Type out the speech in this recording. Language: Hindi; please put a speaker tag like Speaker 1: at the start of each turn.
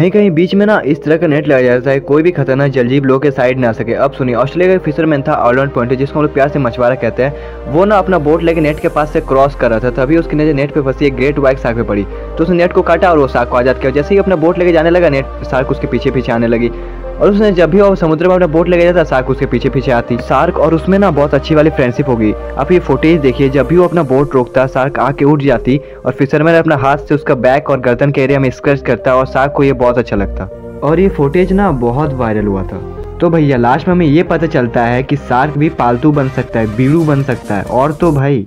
Speaker 1: कहीं कहीं बीच में ना इस तरह का नेट लगाया जाता है, कोई भी खतरनाक जलजीब लोग के साइड ना सके। अब सुनिए, ऑस्ट्रेलिया का फिशरमैन था ऑलराउंड पॉइंट जिसको हम लोग प्यार से मछुआरा कहते हैं। वो ना अपना बोट लेके नेट के पास से क्रॉस कर रहा था, तभी उसकी नज़र नेट पे फंसी एक ग्रेट वाइक साग पे पड़ी। तो उसने नेट को काटा और वो साग को आज़ाद किया। जैसे ही अपना बोट लेके जाने लगा, नेट साग उसके पीछे पीछे आने लगी। और उसने जब भी वो समुद्र में अपना बोट लेके जाता, सार्क उसके पीछे पीछे आती। सार्क और उसमें ना बहुत अच्छी वाली फ्रेंडशिप होगी। आप ये फोटेज देखिए, जब भी वो अपना बोट रोकता, सार्क आके उठ जाती और फिशरमैन अपना हाथ से उसका बैक और गर्दन के एरिया में स्क्रच करता और सार्क को ये बहुत अच्छा लगता। और ये फोटेज ना बहुत वायरल हुआ था। तो भैया लास्ट में हमें ये पता चलता है कि सार्क भी पालतू बन सकता है बीड़ू बन सकता है। और तो भाई